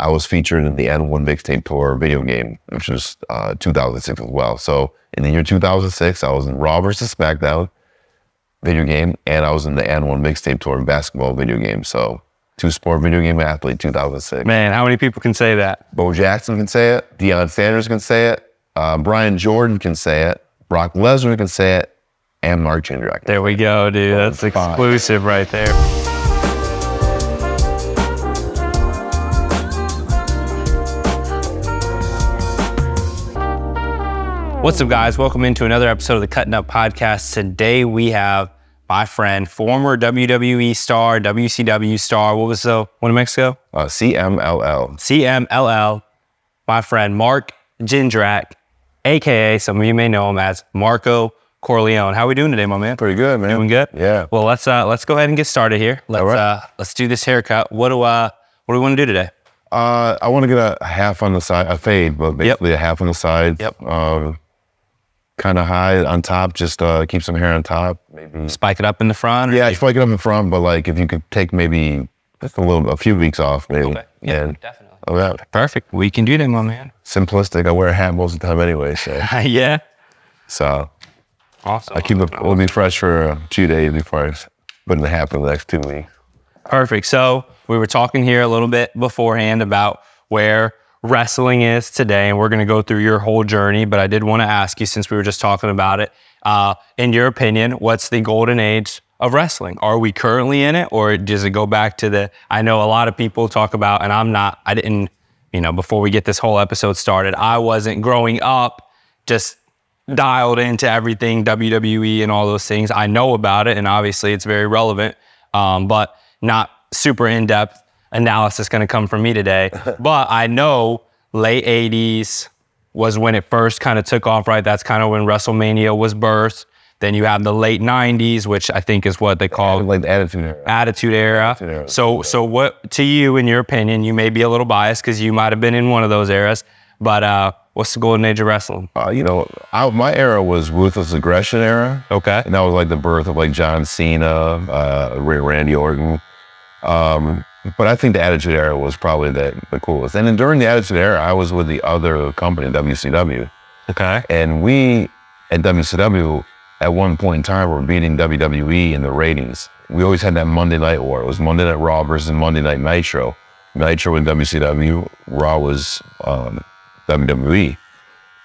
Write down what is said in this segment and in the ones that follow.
I was featured in the AND1 Mixtape Tour video game, which was uh, 2006 as well. So in the year 2006, I was in Raw versus SmackDown video game, and I was in the AND1 Mixtape Tour basketball video game. So two sport video game athlete, 2006. Man, how many people can say that? Bo Jackson can say it. Deion Sanders can say it. Uh, Brian Jordan can say it. Brock Lesnar can say it. And Mark Jindrak. There we go, dude. That's exclusive right there. What's up, guys? Welcome into another episode of the Cuttin Up Podcast. Today we have my friend, former WWE star, WCW star. What was the one in Mexico? Uh, CMLL. CMLL, my friend Mark Jindrak, aka some of you may know him as Marco Corleone. How are we doing today, my man? Pretty good, man. Doing good. Yeah. Well, let's uh, let's go ahead and get started here. Let's right. uh, let's do this haircut. What do uh, what do we want to do today? Uh, I want to get a half on the side, a fade, but basically a half on the side. Yep. Uh, kind of high on top, just uh, keep some hair on top. Maybe. Spike it up in the front. Yeah, just like it up in front, but like if you could take maybe just a little, a few weeks off, maybe. Okay. Yeah, And, definitely. oh yeah, Perfect. We can do that, my man. simplistic. I wear a hat most of the time anyway, so yeah. so Awesome. I keep it. It'll be fresh for a few days before I put in the hat for the next two weeks. Perfect. So we were talking here a little bit beforehand about where wrestling is today, and we're going to go through your whole journey. But I did want to ask you, since we were just talking about it, uh, in your opinion, what's the golden age of wrestling? Are we currently in it, or does it go back to the? I know a lot of people talk about, and I'm not. I didn't. You know, before we get this whole episode started, I wasn't growing up just dialed into everything WWE and all those things. I know about it, and obviously it's very relevant, um, but not super in depth analysis going to come from me today. but I know late 80s was when it first kind of took off, right? That's kind of when WrestleMania was birthed. Then you have the late 90s, which I think is what they call like the attitude era. attitude era. era. So, so what to you, in your opinion, you may be a little biased because you might have been in one of those eras. But uh, what's the golden age of wrestling? Uh, you know, I, my era was ruthless aggression era. Okay. And that was like the birth of like John Cena, uh, Randy Orton. Um, but I think the Attitude Era was probably the, the coolest. And then during the Attitude Era, I was with the other company, WCW. Okay. And we at WCW, at one point in time, were beating WWE in the ratings. We always had that Monday Night War. It was Monday Night Raw versus Monday Night Nitro. Nitro was WCW, Raw was um, WWE.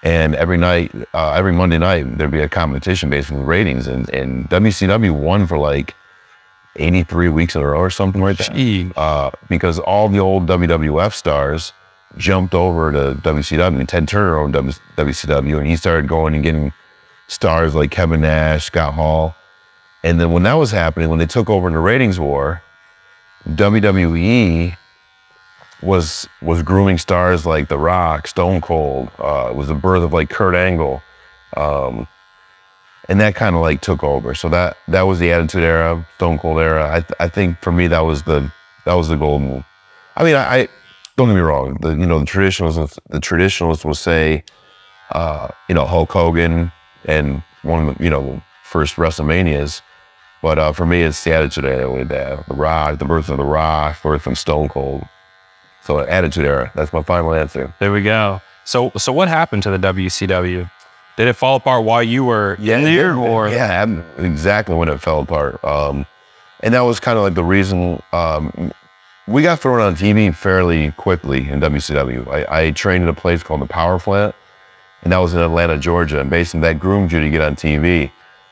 And every night, uh, every Monday night, there'd be a competition based on ratings. And, and WCW won for like 83 weeks in a row or something like that. Uh, because all the old WWF stars jumped over to WCW. Ted Turner owned W- WCW, and he started going and getting stars like Kevin Nash, Scott Hall. And then when that was happening, when they took over in the ratings war, WWE was was grooming stars like The Rock, Stone Cold. Uh, it was the birth of like Kurt Angle, um, and that kind of like took over. So that that was the Attitude Era, Stone Cold era. I th- I think for me that was the that was the golden. I mean, I, I don't get me wrong. The you know the traditionalists the traditionalists will say, uh, you know Hulk Hogan and one of the you know first WrestleManias. But uh, for me, it's the Attitude Era with that. The Rock, the birth of The Rock, birth of Stone Cold. So Attitude Era. That's my final answer. There we go. So, so what happened to the WCW? Did it fall apart while you were in there, or yeah, exactly when it fell apart. Um, and that was kind of like the reason um, we got thrown on TV fairly quickly in WCW. I, I trained at a place called the Power Plant, and that was in Atlanta, Georgia. And basically, that groomed you to get on TV.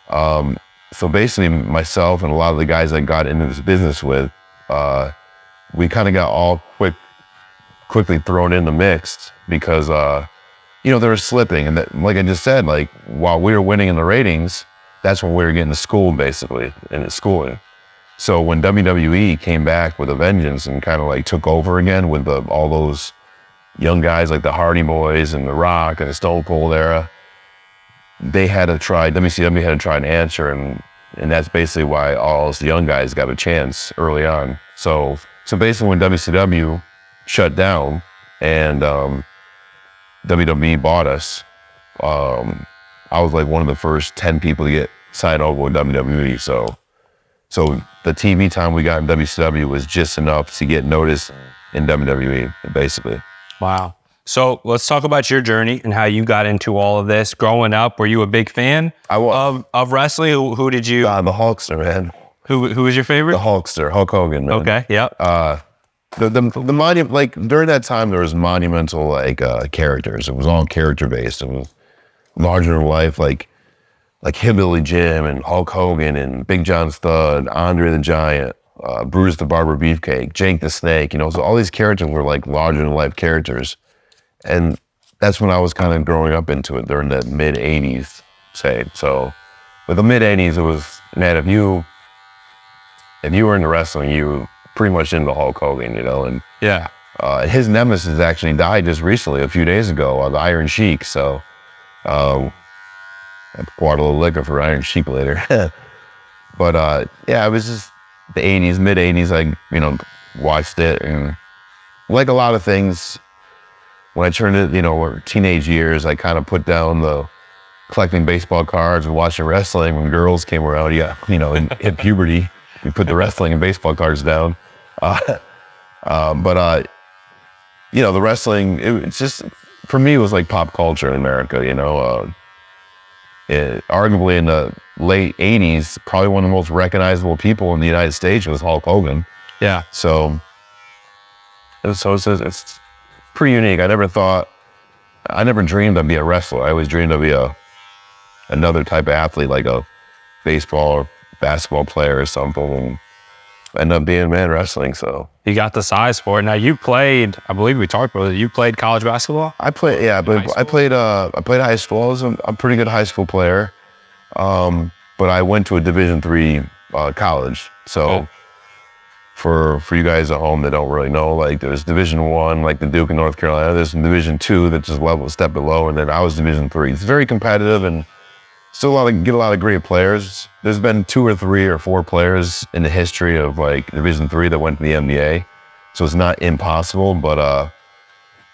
Um, so basically, myself and a lot of the guys I got into this business with, uh, we kind of got all quick, quickly thrown in the mix because, uh, you know, they were slipping. And that, like I just said, like while we were winning in the ratings, that's when we were getting schooled basically in the schooling. So when WWE came back with a vengeance and kind of like took over again with the, all those young guys like the Hardy Boys and The Rock and the Stone Cold era, they had to try, WCW had to try and answer. And, and that's basically why all those young guys got a chance early on. So, so basically when WCW shut down and um, WWE bought us, um, I was like one of the first 10 people to get signed over with WWE. So, so the TV time we got in WCW was just enough to get noticed in WWE, basically. Wow. So let's talk about your journey and how you got into all of this. Growing up, were you a big fan I was of, of wrestling? Who, who did you? uh, the Hulkster, man. Who who was your favorite? The? Hulkster, Hulk Hogan, man. Okay. Yep. uh the the, the monument like during that time there was monumental like uh characters. It was all character based. It was larger than life like like hillbilly jim and hulk hogan and big john Studd, andre the giant uh Brutus the barber beefcake jake the snake you know so all these characters were like larger than life characters. And that's when i was kind of growing up into it during the mid 80s say. So with the mid 80s it was man if you if you were into wrestling you pretty much into hulk hogan you know and yeah. uh, his nemesis actually died just recently, a few days ago, uh, the Iron Sheik. So, um, I poured a little liquor for Iron Sheik later. but uh, yeah, it was just the 80s, mid 80s. I, you know, watched it. And like a lot of things, when I turned it, you know, teenage years, I kind of put down the collecting baseball cards and watching wrestling. When girls came around, yeah, you know, in, hit puberty, we put the wrestling and baseball cards down. Uh, um, but uh, you know, the wrestling, it, it's just for me, it was like pop culture in America. You know, uh, it, arguably in the late '80s, probably one of the most recognizable people in the United States was Hulk Hogan. Yeah. So, so it's, it's pretty unique. I never thought, I never dreamed I'd be a wrestler. I always dreamed I'd be a another type of athlete, like a baseball or basketball player or something. And end up being man wrestling. So You got the size for it. Now you played. I believe we talked about it. You played college basketball. I played, yeah, but I played, uh, I played high school. I was a, a pretty good high school player. Um, but I went to a Division three uh, college. So Oh. for for you guys at home that don't really know, like there's Division one, like the Duke of North Carolina. There's Division two that's just level a step below, and then I was Division three. It's very competitive and still a lot of get a lot of great players. There's been two or three or four players in the history of like Division three that went to the NBA, so it's not impossible. But uh,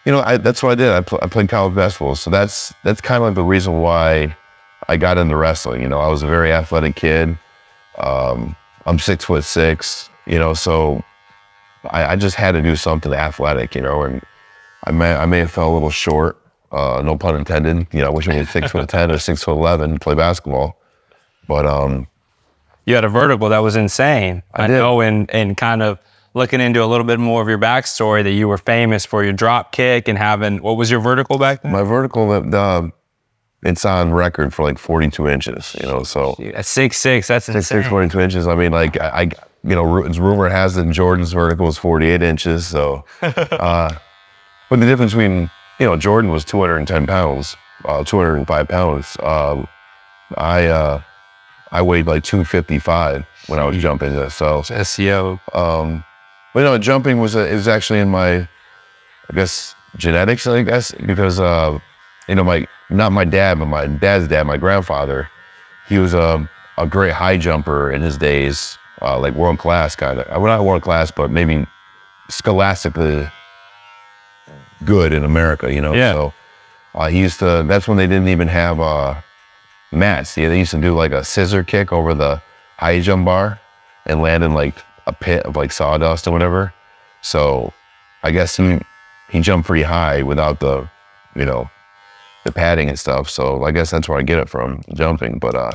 you know, I, that's what I did. I, pl- I played college basketball, so that's that's kind of like the reason why I got into wrestling. You know, I was a very athletic kid. Um, I'm six foot six. You know, so I, I just had to do something athletic. You know, and I may I may have fell a little short. Uh, no pun intended. You know, I wish I was six foot ten or six foot eleven to play basketball. But um, You had a vertical that was insane. I I, did. know, and and kind of looking into a little bit more of your backstory that you were famous for your drop kick and having what was your vertical back then? my vertical, uh, it's on record for like 42 inches. You know, so At six six, that's six, insane. six, 42 inches. I mean, like I, I you know, ru- rumor has it Jordan's vertical is 48 inches. So, uh, but the difference between, you know, Jordan was 210 pounds, uh, 205 pounds. Um, I, uh, I weighed like 255 when I was jumping. So, SEO. um, but you know, jumping was, a, is actually in my, I guess, genetics, I guess, because, uh, you know, my, not my dad, but my dad's dad, my grandfather, he was a, a great high jumper in his days, uh, like world class kind of. Well, not world class, but maybe scholastically good in America, you know? Yeah. So uh, he used to, that's when they didn't even have uh, mats. Yeah, they used to do like a scissor kick over the high jump bar and land in like a pit of like sawdust or whatever. So I guess he, he jumped pretty high without the, you know, the padding and stuff. So I guess that's where I get it from, jumping. But uh,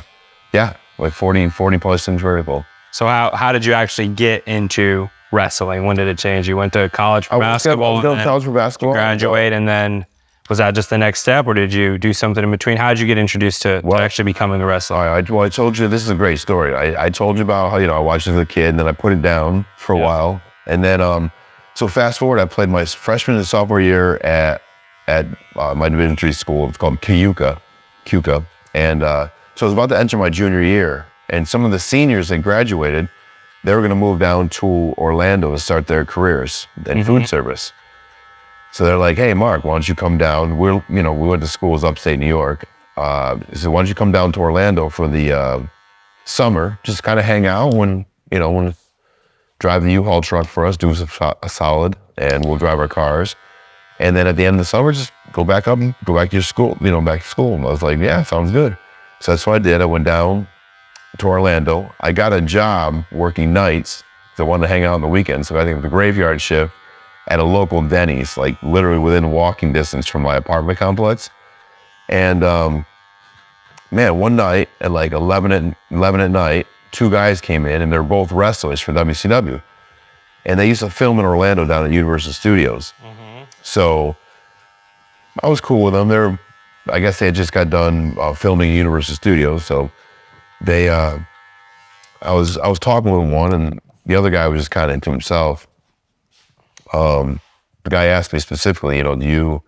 yeah, like 40, 40 plus inch vertical. So how how did you actually get into wrestling? When did it change? You went to college for I basketball, and to college for basketball. graduate, and then was that just the next step, or did you do something in between? How did you get introduced to, Well- to actually becoming a wrestler? I, well, I told you this is a great story. I, I told you about how you know I watched it as a kid, and then I put it down for a Yeah. while, and then um, so fast forward, I played my freshman and sophomore year at at uh, my Division three school. It's called Keuka, Keuka, and uh, so I was about to enter my junior year, and some of the seniors that graduated, they were going to move down to Orlando to start their careers in food service. So they're like, "Hey, Mark, why don't you come down? We're, you know, we went to schools upstate New York. Uh, so why don't you come down to Orlando for the uh, summer? Just kind of hang out when, you know, when drive the U-Haul truck for us, do us a, a solid, and we'll drive our cars. And then at the end of the summer, just go back up and go back to your school, you know, back to school. And I was like, yeah, sounds good. So that's what I did. I went down to Orlando. I got a job working nights. So I wanted to hang out on the weekends. So I think the graveyard shift at a local Denny's, like literally within walking distance from my apartment complex. And um, man, one night at like 11 at, 11 at night, two guys came in and they're both wrestlers for WCW. And they used to film in Orlando down at Universal Studios. So I was cool with them. They're, I guess they had just got done uh, filming at Universal Studios. So they, uh, I was, I was talking with one and the other guy was just kind of into himself. Um, the guy asked me specifically, you know, do you,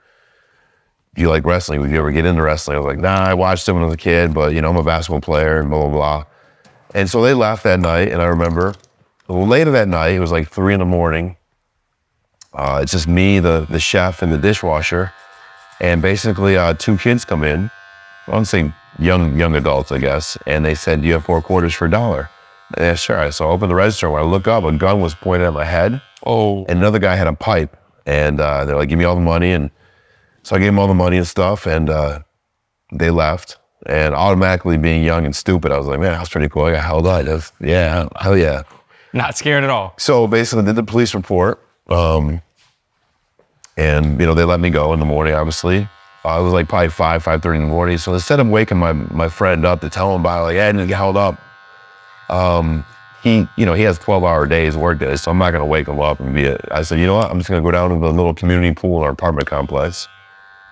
do you like wrestling? Would you ever get into wrestling? I was like, nah, I watched it when I was a kid, but you know, I'm a basketball player and blah, blah, blah. And so they left that night. And I remember later that night, it was like three in the morning. Uh, it's just me, the, the chef, and the dishwasher. And basically, uh, two kids come in. I don't say young young adults, I guess. And they said, "Do you have four quarters for a dollar?" Yeah, sure. So I opened the register. When I look up, a gun was pointed at my head, Oh, and another guy had a pipe. And uh, they're like, "Give me all the money." And so I gave them all the money and stuff, and uh, they left. And automatically, being young and stupid, I was like, "Man, that was pretty cool." I got held up. That's- Yeah, hell yeah. not scared at all. So basically, did the police report, um, and you know they let me go in the morning. Obviously, it was like probably five, five thirty in the morning. So instead of waking my my friend up to tell him about it, like, hey, I didn't get held up. Um, he, you know, he has twelve hour days work days, so I'm not gonna wake him up and be. A, I said, you know what? I'm just gonna go down to the little community pool in our apartment complex.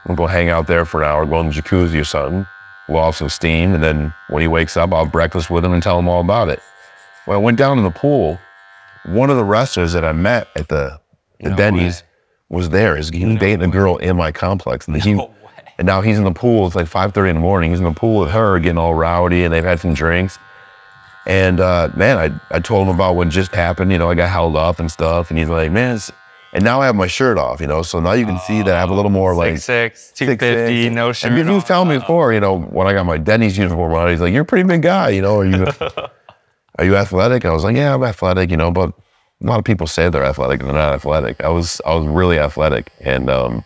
We'll go hang out there for an hour, go in the jacuzzi or something, blow off some steam, and then when he wakes up, I'll have breakfast with him and tell him all about it. When I went down to the pool, one of the wrestlers that I met at the, the No Denny's was there. He was dating a girl in my complex, and he, No way. And now he's in the pool. It's like 5:30 in the morning. He's in the pool with her, getting all rowdy, and they've had some drinks. And uh, man, I I told him about what just happened. You know, I got held up and stuff, and he's like, man, it's, and now I have my shirt off. You know, so now you can see that I have a little more like Six six, two six, fifty, six. no shirt. And you found me before, you know, when I got my Denny's uniform on, he's like, "You're a pretty big guy, you know. Are you are you athletic?" And I was like, "Yeah, I'm athletic, you know." But a lot of people say they're athletic and they're not athletic. I was I was really athletic, and um,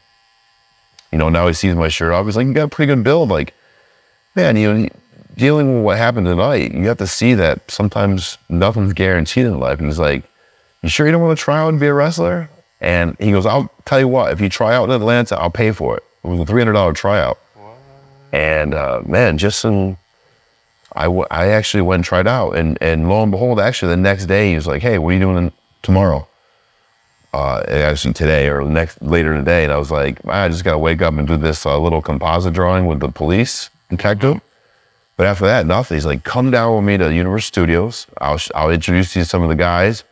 you know, now he sees my shirt off. He's like, "You got a pretty good build." Like, man, you know, dealing with what happened tonight, you have to see that sometimes nothing's guaranteed in life. And he's like, "You sure you don't want to try out and be a wrestler?" And he goes, "I'll tell you what. If you try out in Atlanta, I'll pay for it." It was a three hundred dollar tryout. And uh, man, just in, I, w- I actually went and tried out, and and lo and behold, actually the next day he was like, "Hey, what are you doing tomorrow?" Uh, actually today or next later in the day, and I was like, I just gotta wake up and do this uh, little composite drawing with the police detective. But after that, nothing. He's like, "Come down with me to Universal Studios. I'll sh- I'll introduce you to some of the guys,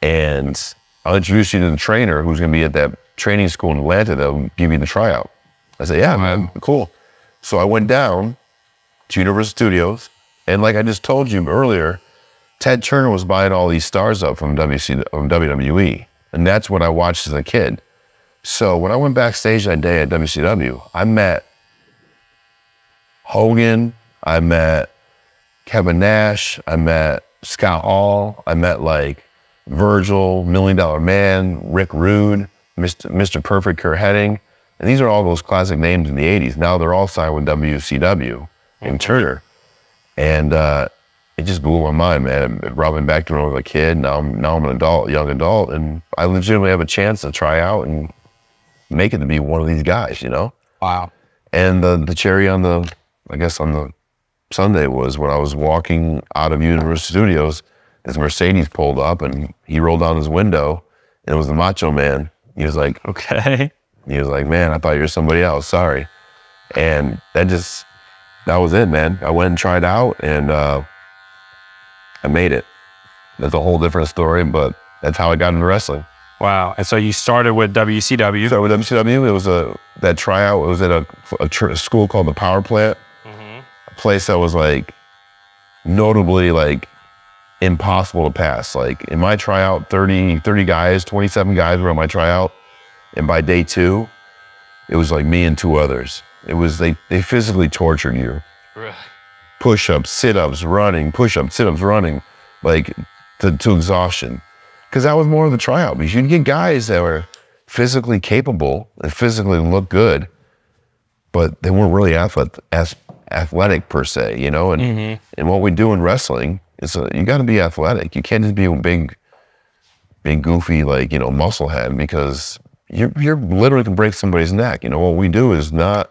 and I'll introduce you to the trainer who's gonna be at that training school in Atlanta that'll give you the tryout." I said, "Yeah, man, cool." So I went down to Universal Studios, and like I just told you earlier, Ted Turner was buying all these stars up from WC from WWE, and that's what I watched as a kid. So when I went backstage that day at WCW, I met Hogan, I met Kevin Nash, I met Scott Hall, I met like Virgil, Million Dollar Man, Rick Rude, Mr. Mr. Perfect, Curt Hennig. And these are all those classic names in the 80s. Now they're all signed with WCW and Turner. And uh, it just blew my mind, man. It brought me back to when I was a kid. Now I'm, now I'm an adult, young adult, and I legitimately have a chance to try out and make it to be one of these guys, you know? Wow. And the, the cherry on the, I guess on the Sunday was when I was walking out of Universal Studios, this Mercedes pulled up and he rolled down his window and it was the Macho Man. He was like, Okay. he was like, man, I thought you were somebody else. Sorry. And that just, that was it, man. I went and tried out and uh, I made it. That's a whole different story, but that's how I got into wrestling. Wow. And so you started with WCW. So with WCW, it was a that tryout. It was at a, a, tr- a school called the Power Plant, mm-hmm. a place that was like notably like impossible to pass. Like in my tryout, 30, 30 guys, 27 guys were on my tryout, and by day two, it was like me and two others. It was they they physically tortured you. Push-ups, sit-ups, running, push-ups, sit-ups, running, like to, to exhaustion. Because that was more of the tryout. Because you'd get guys that were physically capable and physically look good, but they weren't really athletic, as, athletic per se, you know. And and what we do in wrestling is uh, you got to be athletic. You can't just be a big, big goofy like you know muscle head because you're you're literally can break somebody's neck. You know what we do is not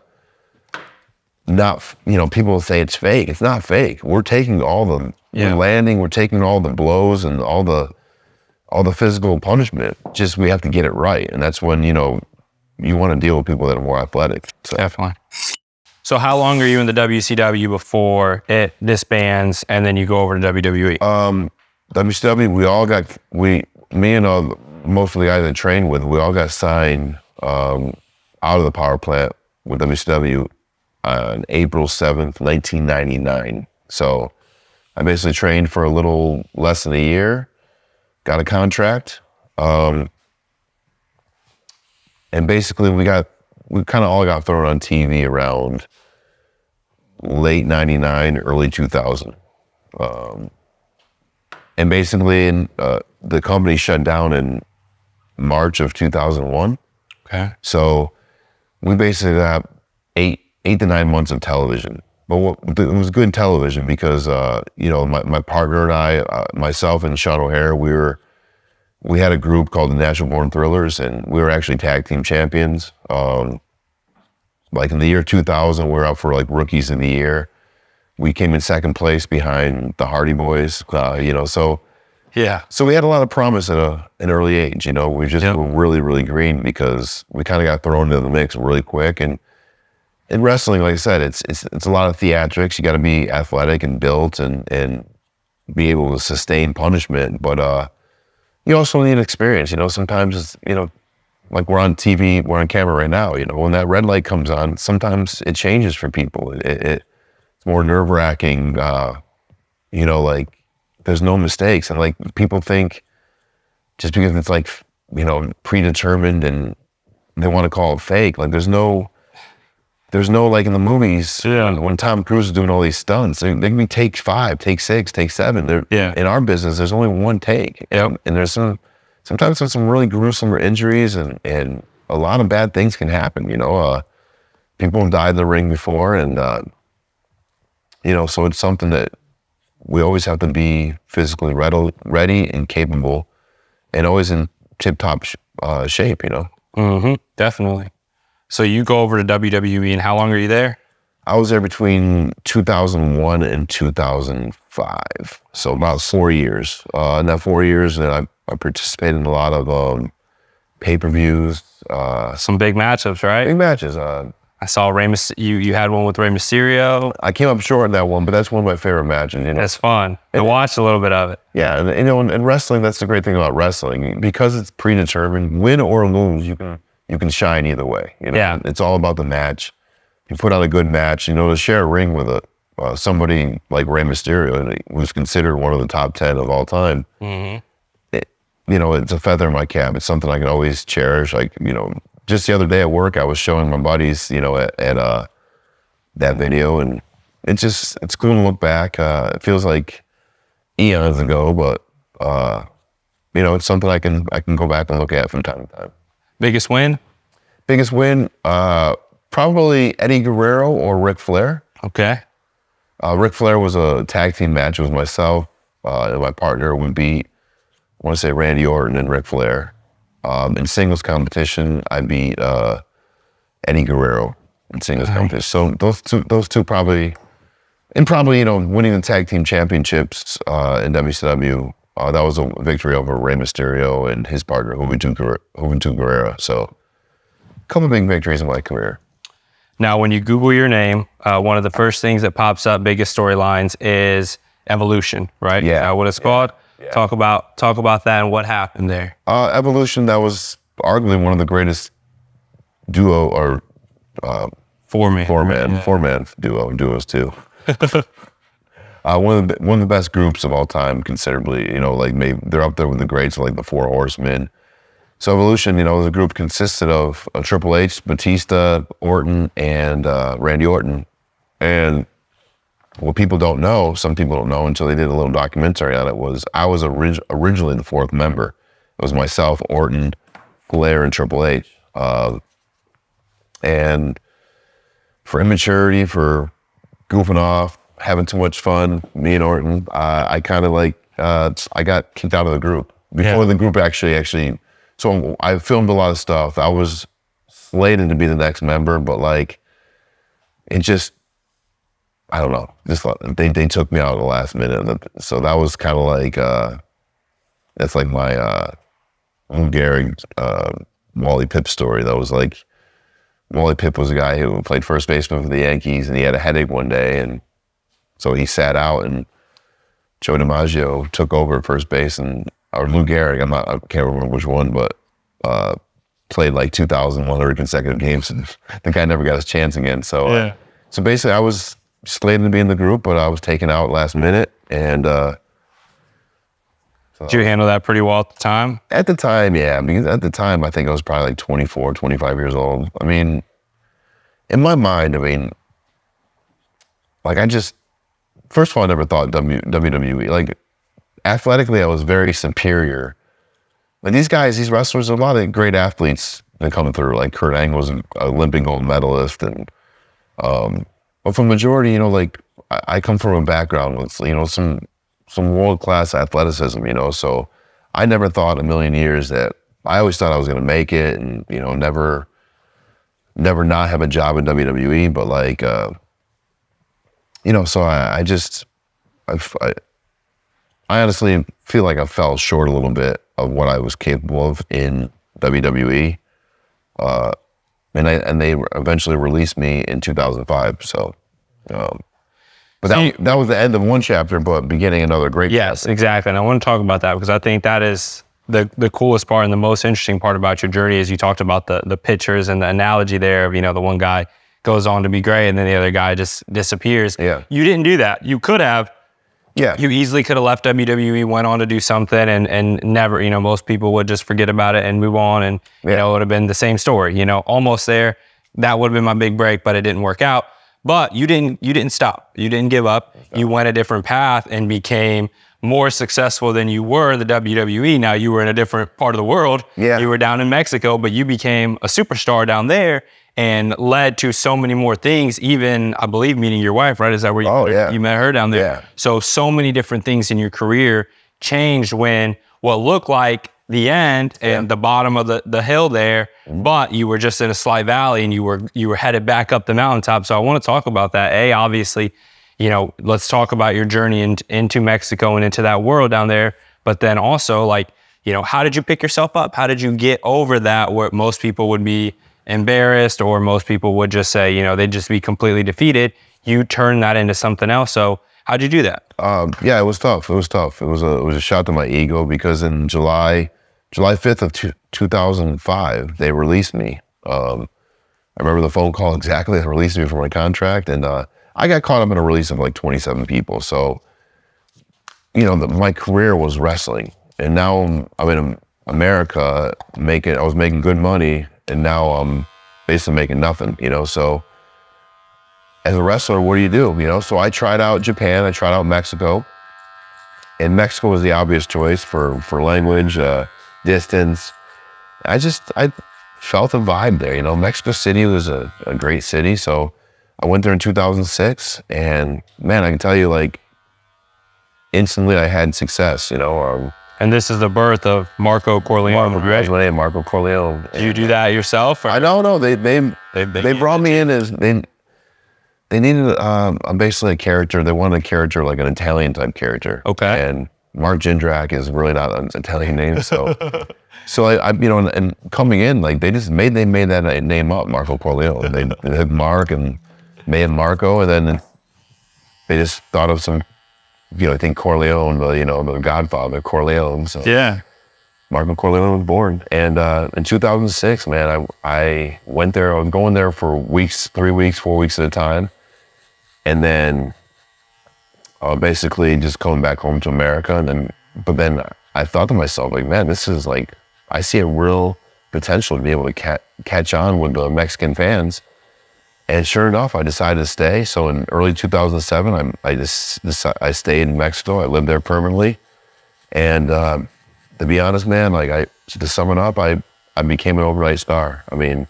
not you know people say it's fake. It's not fake. We're taking all the Yeah. we're landing. We're taking all the blows and all the all the physical punishment. Just we have to get it right, and that's when you know you want to deal with people that are more athletic. So Definitely. So how long are you in the WCW before it disbands and then you go over to? WWE? um, WCW, we all got we me and all most of the guys I trained with, we all got signed um, out of the power plant with WCW on April seventh, nineteen ninety nine. So I basically trained for a little less than a year, got a contract, um, and basically we got we kind of all got thrown on TV around late ninety nine, early two thousand and basically in, uh, the company shut down in march of 2001 okay. so we basically got eight eight to nine months of television but what, it was good television because uh, you know my, my partner and i uh, myself and sean O'Haire we were we had a group called the natural born thrillers and we were actually tag team champions um, like in the year 2000 we were up for like rookies of the year we came in second place behind the hardy boys uh, you know so Yeah. so we had a lot of promise at a, an early age. You know, we just Yep. were really, really green because we kind of got thrown into the mix really quick. And in wrestling, like I said, it's it's it's a lot of theatrics. You got to be athletic and built and and be able to sustain punishment. But uh, you also need experience. You know, sometimes it's you know, like we're on TV, we're on camera right now. You know, when that red light comes on, sometimes it changes for people. It, it it's more nerve wracking. Uh, you know, like there's no mistakes, and like people think just because it's like you know predetermined and they want to call it fake. Like there's no. There's no like in the movies Yeah. when Tom Cruise is doing all these stunts. They, they can be take five, take six, take seven. They're, Yeah. In our business, there's only one take. Yep. And there's some sometimes there's some really gruesome injuries and and a lot of bad things can happen. You know, uh, people have died in the ring before, and uh, you know, so it's something that we always have to be physically ready, ready and capable, and always in tip top sh- uh, shape. You know, Mm-hmm. Definitely. So you go over to WWE and how long are you there? I was there between 2001 and 2005, so about four years. Uh, in that four years, and I, I participated in a lot of um, pay per views, uh, Some big matchups, right? big matches. Uh, I saw Rey you you had one with Rey Mysterio. I came up short in that one, but that's one of my favorite matches. You know, That's fun. I watched a little bit of it. yeah, and you know, in, in wrestling, that's the great thing about wrestling because it's predetermined. Win or lose, you can you can shine either way. You know, Yeah. it's all about the match. You put on a good match. You know, to share a ring with a uh, somebody like Rey Mysterio, who's considered one of the top ten of all time. Mhm. It, you know, it's a feather in my cap. It's something I can always cherish. Like you know, just the other day at work, I was showing my buddies, you know, at, at uh, that video, and it's just it's cool to look back. Uh, it feels like eons ago, but uh, you know, it's something I can I can go back and look at from time to time. Biggest win? Biggest win, uh, probably Eddie Guerrero or Ric Flair. Okay. Uh, Ric Flair was a tag team match. It was myself uh, and my partner. We beat, I want to say Randy Orton and Ric Flair. Um, in singles competition, I beat uh, Eddie Guerrero in singles competition. So those two, those two probably, and probably you know winning the tag team championships uh, in WCW. Uh, that was a victory over Rey Mysterio and his partner Juventud Guerrero. Juventud Guerrero. So, a couple big victories in my career. Now, when you Google your name, uh, one of the first things that pops up, biggest storylines, is evolution, right? Yeah. Is that what it's called? Talk about talk about that and what happened there. Uh, Evolution, that was arguably one of the greatest duo or four man four man four man duo duos too. uh, one of the one of the best groups of all time, considerably. You know, like maybe they're up there with the greats, like the Four Horsemen. So Evolution, you know, the group consisted of uh, Triple H, Batista, Orton, and uh, Randy Orton. And what people don't know, some people don't know until they did a little documentary on it, was I was orig- originally the fourth member. It was myself, Orton, Flair, and Triple H. Uh, and for immaturity, for goofing off, having too much fun, me and Orton, uh, I kind of like, uh, I got kicked out of the group. before Yeah. the group actually actually. So I filmed a lot of stuff. I was slated to be the next member, but like, it just, I don't know. Just they they took me out at the last minute, so that was kind of like, uh, that's like my uh, Gary uh, Wally Pipp story. That was like, Wally Pipp was a guy who played first baseman for the Yankees, and he had a headache one day, and so he sat out, and Joe DiMaggio took over at first base, and or Lou Gehrig, I'm not, I can't remember which one, but uh, played like 2,100 consecutive games, and the guy never got his chance again. So, uh, so basically, I was slated to be in the group, but I was taken out last minute, and uh, Did you handle that pretty well at the time? at the time, yeah, because at the time, I think I was probably like 24, 25 years old. I mean, in my mind, I mean, like I just, first of all, I never thought w, WWE, like athletically, I was very superior. But these guys, these wrestlers, a lot of great athletes that come through. Like Kurt Angle was an Olympic gold medalist, and um, but for majority, you know, like I, I come from a background with you know some some world class athleticism, you know. So I never thought a million years that I always thought I was going to make it, and you know, never never not have a job in WWE. But like, uh, you know, so I, I just I, f- I I honestly feel like I fell short a little bit of what I was capable of in WWE. Uh, and I and they eventually released me in 2005. So, um, but So that, you- that was the end of one chapter, but beginning another great. Yes, exactly. And I want to talk about that because I think that is the the coolest part and the most interesting part about your journey is you talked about the the pictures and the analogy there of, you know, the one guy goes on to be great and then the other guy just disappears. Yeah. You didn't do that. You could have. Yeah. You easily could have left WWE, went on to do something and and never, you know, most people would just forget about it and move on and you know, it would have been the same story, you know, almost there. That would have been my big break, but it didn't work out. But you didn't you didn't stop. You didn't give up. You went a different path and became more successful than you were in the WWE. Now you were in a different part of the world. Yeah. You were down in Mexico, but you became a superstar down there and led to so many more things, even I believe meeting your wife, right? Is that where you, Oh, yeah. you met her down there? Yeah. So so many different things in your career changed when what looked like the end and the bottom of the, the hill there, Mm-hmm. but you were just in a slight valley and you were you were headed back up the mountaintop. So I want to talk about that. A, obviously, you know, let's talk about your journey in, into Mexico and into that world down there. But then also like, you know, how did you pick yourself up? How did you get over that where most people would be embarrassed or most people would just say, you know, they'd just be completely defeated. You turn that into something else. So how'd you do that? Um, yeah, it was tough. It was tough. It was a it was a shot to my ego because in July, July fifth of two, 2005, they released me. Um, I remember the phone call exactly. They released me from my contract, and uh, I got caught up in a release of like 27 people. So, you know, the, my career was wrestling, and now I'm, I'm in America making. I was making good money, and now I'm basically making nothing. You know, so as a wrestler, what do you do? You know, so I tried out Japan, I tried out Mexico, and Mexico was the obvious choice for for language, uh, distance. I just I felt a vibe there. You know, Mexico City was a, a great city, so I went there in 2006, and man, I can tell you, like, instantly I had success. You know, um, And this is the birth of Marco Corleone. Marco, right? Marco Corleone. Do you do that yourself? Or I don't know. They they They- they, they- brought me in as they they needed um, I'm basically a character. They wanted a character like an Italian type character. Okay. And Mark Jindrak is really not an Italian name, so so I, I you know and, and coming in like they just made they made that name up Marco Corleone. They, they had Mark and made Marco, and then they just thought of some. You know, I think Corleone, the you know the Godfather Corleone. So Yeah. Marco Corleone was born. And uh, in 2006, man, I, I went there. I was going there for weeks, three weeks, four weeks at a time. And then uh, basically just coming back home to America. And then, but then I thought to myself, like, man, this is like, I see a real potential to be able to ca- catch on with the Mexican fans. And sure enough, I decided to stay. So in early 2007, I, I just I stayed in Mexico. I lived there permanently. And um, to be honest, man, like I to sum it up, I I became an overnight star. I mean,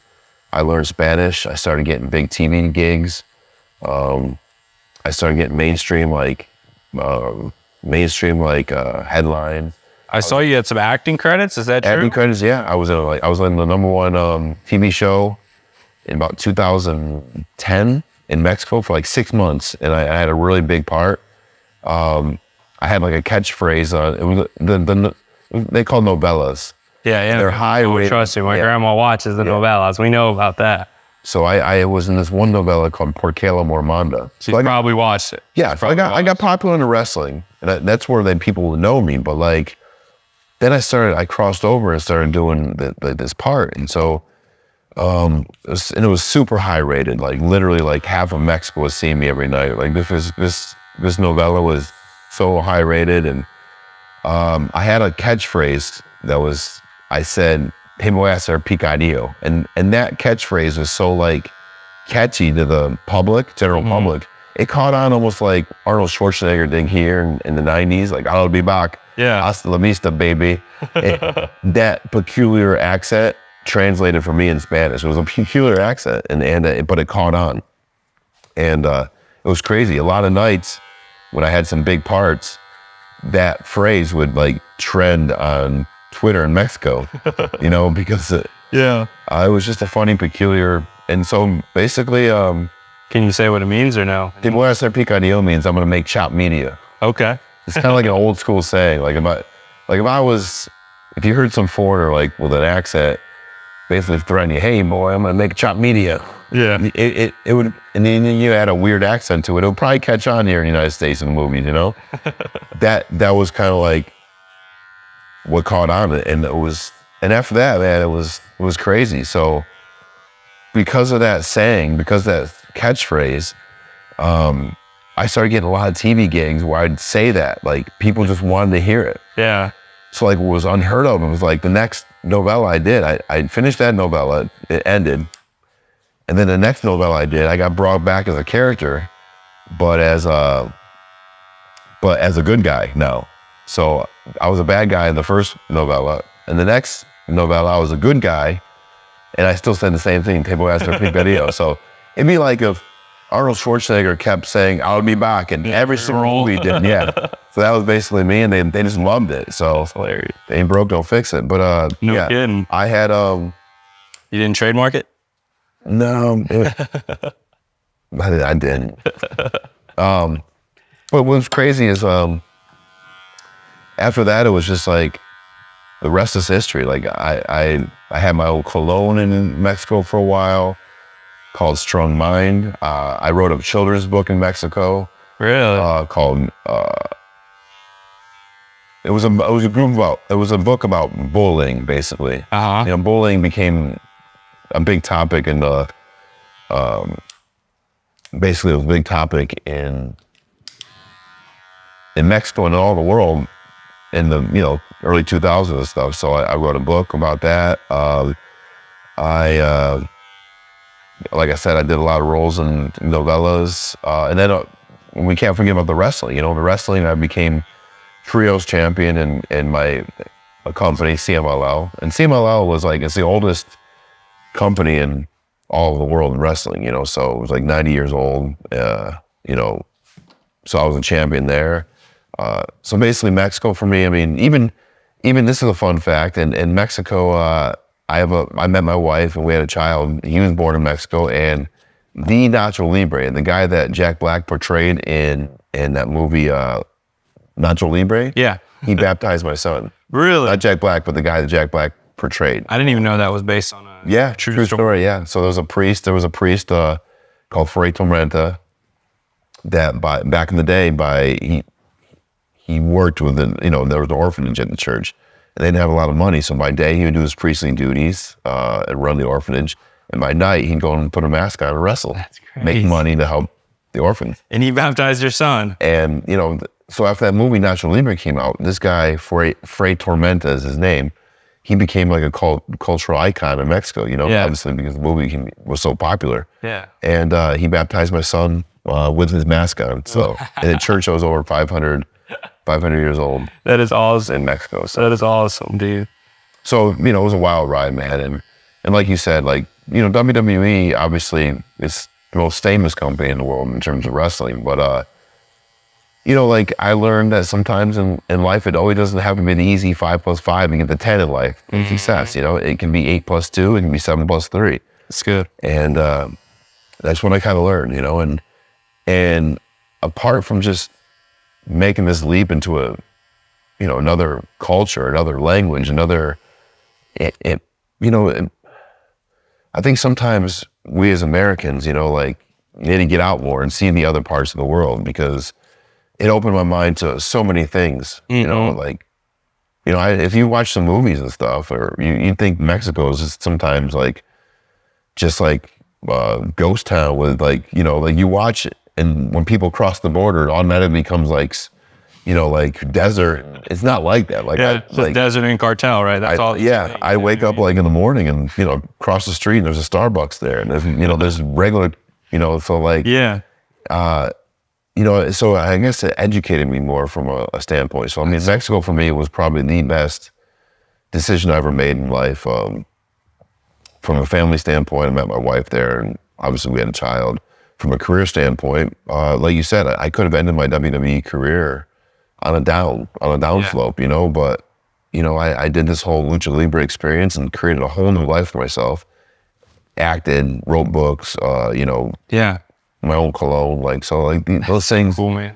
I learned Spanish. I started getting big TV gigs. Um, I started getting mainstream like um mainstream like uh, headline. I saw you had some acting credits. Is that true? Acting credits, yeah. I was in like I was in the number one um, TV show in about 2010 in Mexico for like six months, and I, I had a really big part. Um, I had like a catchphrase. Uh, it was the, the, they call novellas. yeah, yeah. They're high Oh. Trust me, my Yeah. grandma watches the novellas. We know about that. So I, I was in this one novella called Porque el amor manda. She's So I got- probably watched it. Yeah, so I got I got popular into wrestling, and that, that's where then people would know me. But like, then I started, I crossed over and started doing the, the, this part, and so, um, and it was super high rated. Like literally, like half of Mexico was seeing me every night. Like this was this this novella was so high rated, and um, I had a catchphrase that was I said "Te voy a hacer picadillo," and and that catchphrase was so like catchy to the public, general public. It caught on almost like Arnold Schwarzenegger did here in, in the 90s, like I'll be back. Yeah. Hasta la vista, baby. It- that peculiar accent translated for me in Spanish. It was a peculiar accent, and, and uh, but it caught on. And uh, it was crazy. A lot of nights when I had some big parts, that phrase would like trend on Twitter in Mexico, you know, because it, Yeah. uh, it was just a funny, peculiar. And so basically, um, Can you say what it means or no? Te voy a hacer picadillo means I'm going to make chop media. Okay. It's kind of like an old school saying. Like if I, like if I was, if you heard some foreigner like with an accent, basically threatening you, hey boy, I'm going to make chop media. Yeah. It, it, it would, and then you add a weird accent to it. It would probably catch on here in the United States in the movies, you know? that, that was kind of like what caught on it. And it was, and after that, man, it was, it was crazy. So because of that saying, because of that catchphrase, um, I started getting a lot of TV gigs where I'd say that. Like people just wanted to hear it. Yeah. So like it was unheard of. It was like the next novella I did, I, I finished that novella, it ended. And then the next novella I did, I got brought back as a character, but as a but as a good guy now. So I was a bad guy in the first novella. And the next novella I was a good guy, and I still said the same thing, table after big video. So it'd be like if Arnold Schwarzenegger kept saying, I'll be back, and every single role. movie he did. Yeah. so that was basically me, and they, they just loved it. So Hilarious. they ain't broke, don't fix it. But uh, No yeah, kidding. I had um You didn't trademark it? no, it- I, I didn't. Um, but what's crazy is um after that it was just like the rest is history. Like I I I had my old cologne in Mexico for a while called Strong Mind. Uh, I wrote a children's book in Mexico Really? uh, called. Uh, it was a it was a group about it was a book about bullying basically. Uh huh. You know, bullying became a big topic in the. Um, basically, it was a big topic in in Mexico and all the world in the you know early 2000s and stuff. So I, I wrote a book about that. Uh, I uh, like I said, I did a lot of roles in novellas, uh, and then uh, we can't forget about the wrestling. You know, the wrestling I became trios champion in in my a company CMLL, and CMLL was like it's the oldest company in all of the world in wrestling. You know, so it was like 90 years old. Uh, you know, so I was a champion there. Uh, so basically, Mexico for me. I mean, even even this is a fun fact. In in Mexico, uh, I have a I met my wife and we had a child. He was born in Mexico, and the Nacho Libre, the guy that Jack Black portrayed in in that movie uh, Nacho Libre, Yeah. he baptized my son. Really? Not Jack Black, but the guy that Jack Black portrayed. I didn't even know that was based on a Yeah, true, true, story. story. Yeah. So there was a priest. There was a priest uh, called Fray Tormenta that by back in the day, by he he worked with the you know there was an orphanage at the church, and they didn't have a lot of money. So by day he would do his priestly duties uh, and run the orphanage, and by night he'd go and put a mask on and wrestle, That's crazy. make money to help the orphans. And he baptized your son. And you know, so after that movie Nacho Libre came out, this guy Frey, Fray Tormenta is his name. He became like a cult, cultural icon in Mexico. You know, Yeah. obviously because the movie came, was so popular. Yeah. And uh, he baptized my son uh, with his mask on. So in a church was over 500, 500 years old That is awesome. in Mexico. So That is awesome, dude. so you know, it was a wild ride, man. And and like you said, like you know, WWE obviously is the most famous company in the world in terms of wrestling. But uh, you know, like I learned that sometimes in, in life, it always doesn't have to be the easy five plus five and get the 10 in life and success. You know, it can be eight plus two, it can be seven plus three. It's good. And uh, that's what I kind of learned, you know, and, and apart from just making this leap into a, you know, another culture, another language, another, it, it you know, it, I think sometimes we as Americans, you know, like need to get out more and see the other parts of the world because it opened my mind to so many things. You know, like you know, I, if you watch some movies and stuff, or you, you think Mexico is just sometimes like just like uh, ghost town with like you know, like you watch it, and when people cross the border, it automatically becomes like you know, like desert. It's not like that. Like, Yeah, I, like desert and cartel, right? That's I, all. yeah, I wake up like in the morning and you know cross the street and there's a Starbucks there and there's, you know there's regular you know so like Yeah. You know so I guess it educated me more from a, a standpoint. So I mean Mexico for me was probably the best decision I ever made in life. Um, from a family standpoint, I met my wife there and obviously we had a child. From a career standpoint, uh, like you said, I, I could have ended my WWE career on a down on a down Yeah. slope, you know, but you know, I, I did this whole lucha libre experience and created a whole new life for myself. Acted, wrote books, uh, you know, Yeah. My own cologne, like so, like those things, Cool, man.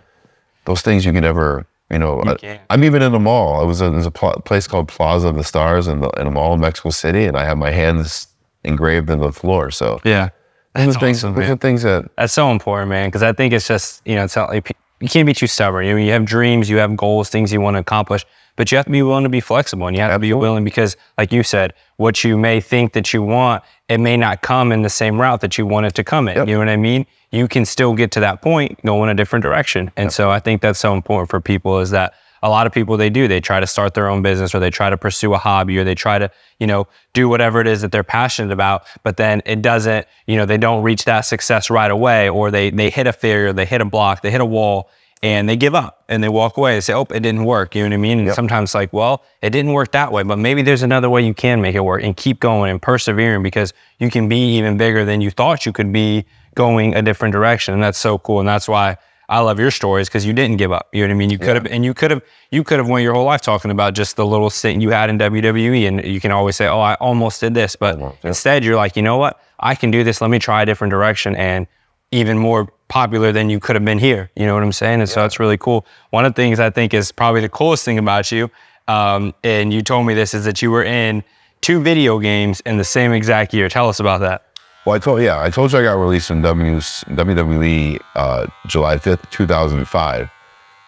those things you can never, you know. I, I'm even in the mall. I was in, there's a pl- place called Plaza of the Stars in the in a mall in Mexico City, and I have my hands engraved in the floor. So Yeah. those things, awesome, those man. things that That's so important, man. Because I think it's just you know, it's not like you can't be too stubborn. You know, you have dreams, you have goals, things you want to accomplish, but you have to be willing to be flexible, and you have to be willing because, like you said, what you may think that you want, it may not come in the same route that you want it to come in. Yep. You know what I mean? You can still get to that point, go in a different direction, and so I think that's so important for people is that a lot of people they do they try to start their own business or they try to pursue a hobby or they try to you know do whatever it is that they're passionate about but then it doesn't you know they don't reach that success right away or they they hit a failure they hit a block they hit a wall and they give up and they walk away and say oh it didn't work you know what i mean and sometimes like well it didn't work that way but maybe there's another way you can make it work and keep going and persevering because you can be even bigger than you thought you could be going a different direction and that's so cool and that's why I love your stories because you didn't give up. You know what I mean? You could have, and you could have, you could have went your whole life talking about just the little stint you had in WWE, and you can always say, "Oh, I almost did this," but yeah. instead, you're like, you know what? I can do this. Let me try a different direction, and even more popular than you could have been here. You know what I'm saying? And so that's really cool. One of the things I think is probably the coolest thing about you, um, and you told me this, is that you were in two video games in the same exact year. Tell us about that. Well, I told yeah, I told you I got released in W WWE uh, July fifth, two thousand five.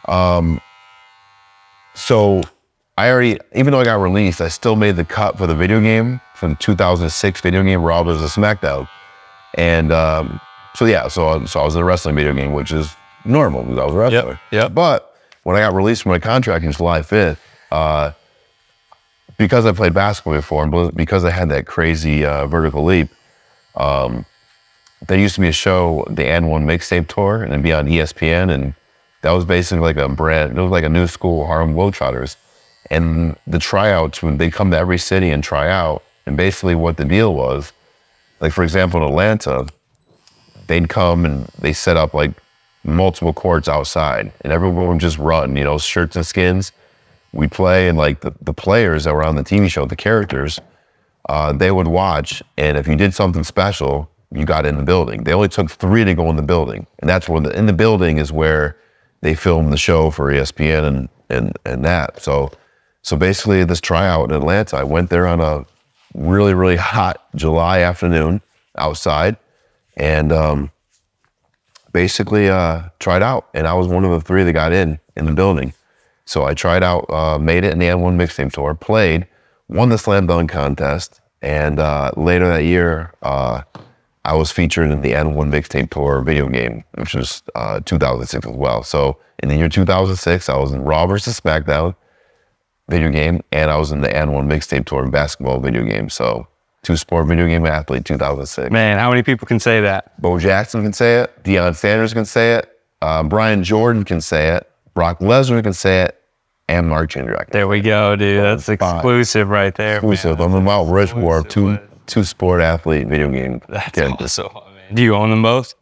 Um, so I already, even though I got released, I still made the cut for the video game from two thousand six video game Raw vs SmackDown, and um, so yeah, so I- so I was in a wrestling video game, which is normal because I was a wrestler. Yeah. yep. But when I got released from my contract in July fifth, uh, because I played basketball before and because I had that crazy uh, vertical leap there used to be a show, the AND1 Mixtape Tour, and it'd be on ESPN, and that was basically like a brand. It was like a new school Harlem Globetrotters, and the tryouts when they come to every city and try out, and basically what the deal was, like for example in Atlanta, they'd come and they set up like multiple courts outside, and everyone would just run, you know, shirts and skins. We'd play, and like the, the players that were on the TV show, the characters, uh, they would watch, and if you did something special, you got in the building. They only took three to go in the building, and that's where the, in the building is where they filmed the show for ESPN and and and that. So, so basically, this tryout in Atlanta, I went there on a really really hot July afternoon outside, and um, basically uh, tried out, and I was one of the three that got in in the building. So I tried out, uh, made it in the AND1 mixtape tour, played, won the slam dunk contest, and uh, later that year, uh, I was featured in the AND1 mixtape tour video game, which was uh, 2006 as well. So in the year 2006, I was in Raw versus SmackDown video game, and I was in the N1 mixtape tour basketball video game. So two sport video game athlete, 2006. Man, how many people can say that? Bo Jackson can say it. Deion Sanders can say it. Uh, Brian Jordan can say it. Brock Lesnar can say it. And Mark Jindrak. There we go, dude. That's exclusive right there. man. Exclusive. I'm in Mount Rushmore two two sport athlete video game. That's kids. awesome, man. Do you own them both?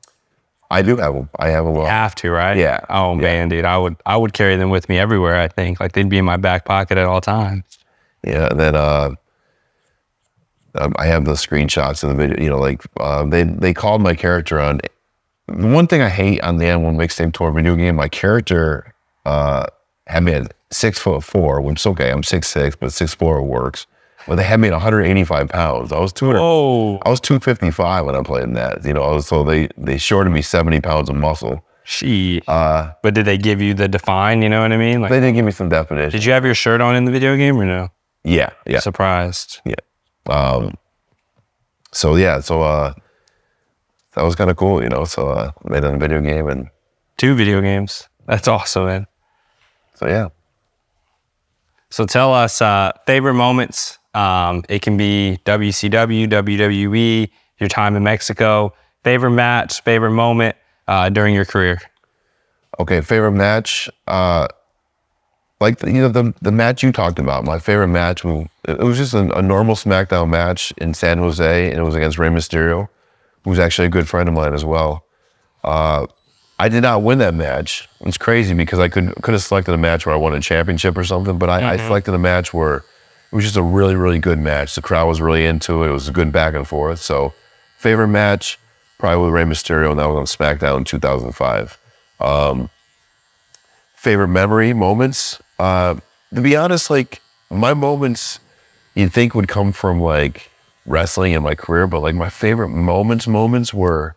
I do have them. I have them. all. Have to, right? Yeah. Oh man, dude, I would I would carry them with me everywhere. I think like they'd be in my back pocket at all times. Yeah, then uh, um, I have the screenshots in the video. You know, like uh, they they called my character on. The one thing I hate on the AND1 mixtape tour video game, my character uh, had me at six foot four, which is okay. I'm six six, but six four works. But they had me at 185 pounds. I was 200. Oh, I was 255 when I played in that. You know, so they they shorted me 70 pounds of muscle. she. Uh, But did they give you the define? You know what I mean? Like, they did give me some definition. did you have your shirt on in the video game or no? Yeah, yeah. Surprised. Um, so yeah, so uh, that was kind of cool, you know. So uh, made a video game, and Two video games. That's awesome, man. so yeah. So tell us uh, favorite moments. Um, it can be WCW, WWE, your time in Mexico. Favorite match, favorite moment uh, during your career. Okay, favorite match. Uh, like the, you know the the match you talked about. My favorite match. It was just a, a normal SmackDown match in San Jose, and it was against Rey Mysterio, who's actually a good friend of mine as well. Uh, I did not win that match. It's crazy because I could could have selected a match where I won a championship or something, but I, I selected a match where it was just a really really good match. The crowd was really into it. It was a good back and forth. So, favorite match probably with Rey Mysterio, and that was on SmackDown in 2005 favorite memory moments? Uh to be honest like my moments you'd think would come from like wrestling in my career but like my favorite moments moments were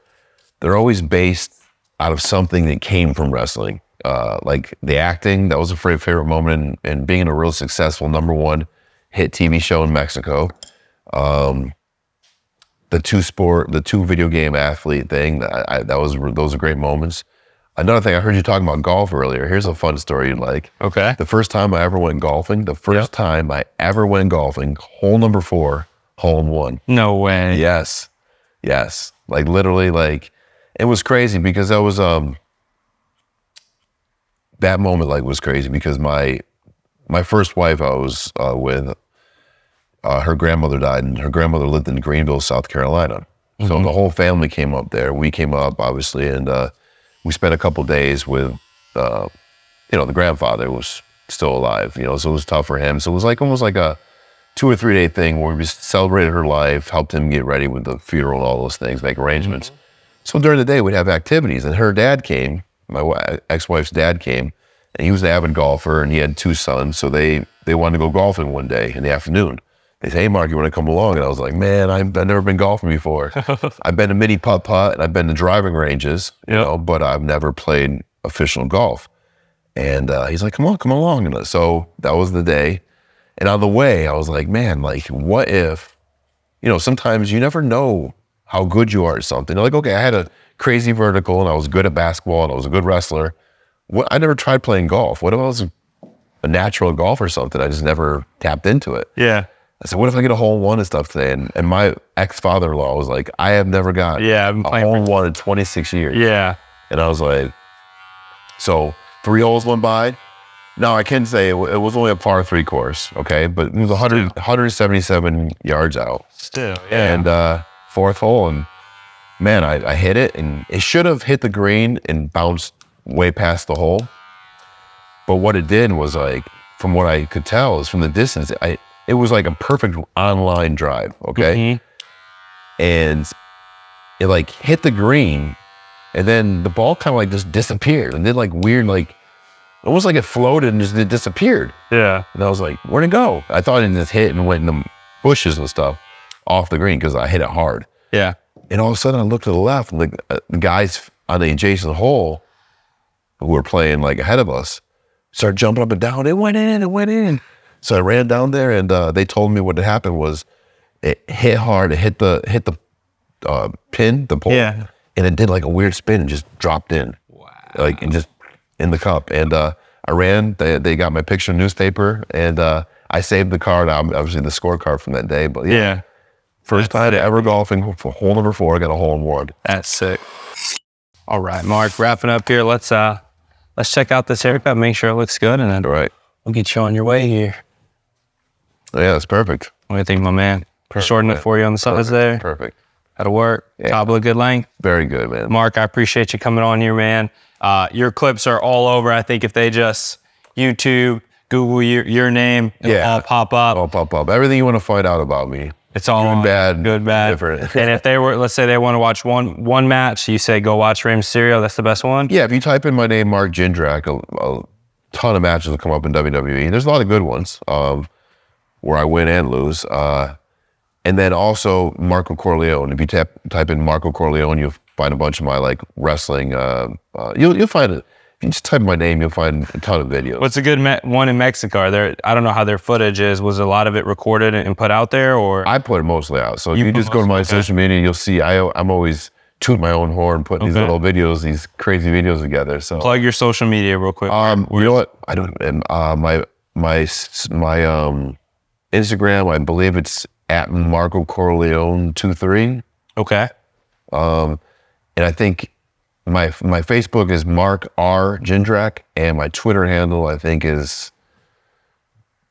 they're always based out of something that came from wrestling. Uh like the acting that was a fa- favorite moment and, being in a real successful number one hit tv show in mexico. Um the two sport the two video game athlete thing that, I, that was those are great moments Another thing, I heard you talking about golf earlier. Here's a fun story you'd like. Okay. The first time I ever went golfing, the first Yep. time I ever went golfing, hole number four, hole in one. No way. Yes. Yes. Like literally, like it was crazy because I was um that moment like was crazy because my my first wife I was uh, with uh, her grandmother died and her grandmother lived in Greenville, South Carolina. So the whole family came up there. We came up obviously and uh, we spent a couple days with uh, you know the grandfather was still alive. You know, so it was tough for him. So it was like almost like a two or three day thing where we just celebrated her life, helped him get ready with the funeral and all those things, make arrangements. So during the day, we'd have activities, and her dad came, my ex-wife's dad came, and he was an avid golfer, and he had two sons, so they they wanted to go golfing one day in the afternoon. They said, "Hey, Mark, you want to come along?" And I was like, "Man, I've, I've never been golfing before. I've been to mini putt putt, and I've been to driving ranges, you know, but I've never played official golf." And uh, he's like, "Come on, come along." And so that was the day. And on the way, I was like, "Man, like, what if?" You know, sometimes you never know how good you are at something. You're Like, okay, I had a crazy vertical, and I was good at basketball, and I was a good wrestler. What I never tried playing golf. What if I was a, a natural golfer or something? I just never tapped into it. Yeah. I said, what if I get a hole in one and stuff today? And, and my ex father in law was like, I have never got Yeah. I've been a hole in one in 26 years. yeah. And I was like, so three holes went by. Now I can say it, it was only a par three course, okay, but it was 100, 177 yards out. Still. Yeah. And uh, fourth hole, and man, I, I hit it, and it should have hit the green and bounced way past the hole. But what it did was like, from what I could tell, is from the distance, I it was like a perfect online drive, okay, Mhm. and it like hit the green, and then the ball kind of like just disappeared, and then like weird like. Almost like it floated and just it disappeared. Yeah. And I was like, where'd it go? I thought it just hit and went in the bushes and stuff off the green because I hit it hard. Yeah. And all of a sudden I looked to the left and like uh, the guys on the adjacent hole who were playing like ahead of us started jumping up and down. It went in, it went in. So I ran down there and uh, they told me what had happened was it hit hard, it hit the hit the uh, pin, the pole, Yeah. and it did like a weird spin and just dropped in Wow. like and just in the cup. And uh, I ran. They, they got my picture in newspaper, and uh, I saved the card. ob- Obviously, the scorecard from that day. But yeah, Yeah. first time ever golfing for hole number four. I got a hole in one. That's sick. All right, Mark. Wrapping up here. Let's uh, let's check out this haircut. Make sure it looks good, and then All right. we'll get you on your way here. Yeah, that's perfect. What do you think, my man? Perfect, Shorten it for you on the sides there. Perfect. That'll work. Top of a good length. Very good, man. Mark, I appreciate you coming on here, man. Uh, your clips are all over. I think if they just YouTube, Google your, your name, it'll Yeah. all pop up. I'll pop up. Everything you want to find out about me. It's all Good, on. bad, good, bad, different. and if they were, let's say they want to watch one one match, you say go watch Rey Mysterio. That's the best one. Yeah, if you type in my name, Mark Jindrak, a, a ton of matches will come up in WWE. There's a lot of good ones um, where I win and lose. Uh, and then also Marco Corleone. If you tap, type in Marco Corleone, you'll find a bunch of my like wrestling. Uh, uh, you'll you'll find it. If you just type my name, you'll find a ton of videos. What's a good me- one in Mexico? Are there? I don't know how their footage is. Was a lot of it recorded and put out there, or I put it mostly out. So if You you, just go to my okay. social media, you'll see I, I'm always tooting my own horn, putting these little videos, these crazy videos together. So plug your social media real quick? Um, you know what? I don't. And uh, my my my um Instagram, I believe it's at Marco Corleone two three, okay. and I think my my Facebook is Mark R Jindrak, and my Twitter handle I think is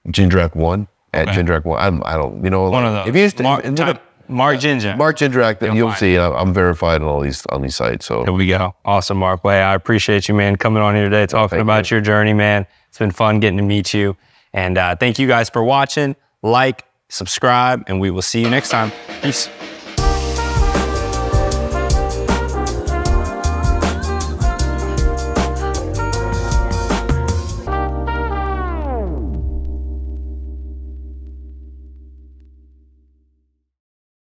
Jindrak one at Okay. Jindrak one. I'm, I don't. You know, One of those. If you just Mark, type- up Mark Ginger. Mark Jindrak, then you'll see I'm, I'm verified on all these on these sites. So here we go. Awesome, Mark. Way I appreciate you, man, coming on here today, talking thank about you. your journey, man. It's been fun getting to meet you. And uh, thank you guys for watching. Like, subscribe, and we will see you next time. Peace.